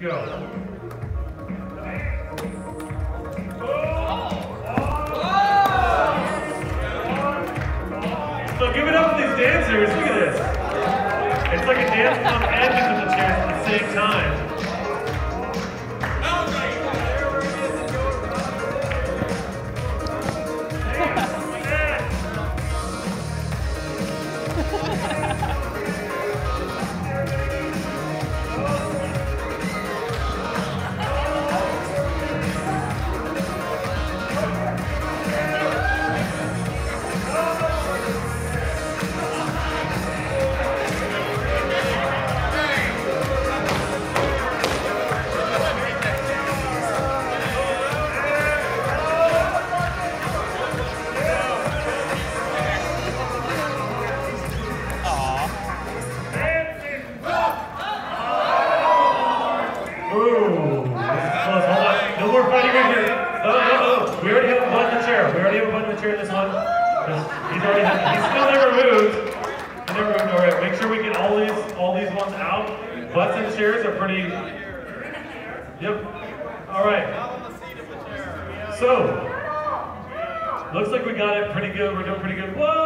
go. So give it up for these dancers. Look at this. It's like a dance club and the chairs at the same time. We already have a button in the chair. We already have a button in the chair in this one. He's already he's still never moved. He never moved. All right. Make sure we get all these all these ones out. Butts and chairs are pretty. Yep. All right. So looks like we got it pretty good. We're doing pretty good. Whoa!